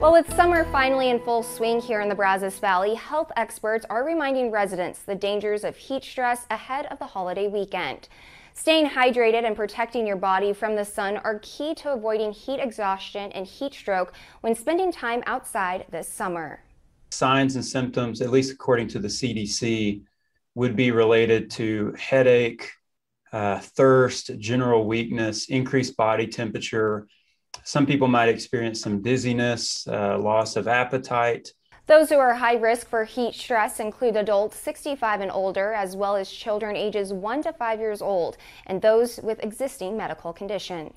Well, with summer finally in full swing here in the Brazos Valley, health experts are reminding residents the dangers of heat stress ahead of the holiday weekend. Staying hydrated and protecting your body from the sun are key to avoiding heat exhaustion and heat stroke when spending time outside this summer. Signs and symptoms, at least according to the CDC, would be related to headache, uh, thirst, general weakness, increased body temperature, some people might experience some dizziness, uh, loss of appetite. Those who are high risk for heat stress include adults 65 and older, as well as children ages 1 to 5 years old, and those with existing medical conditions.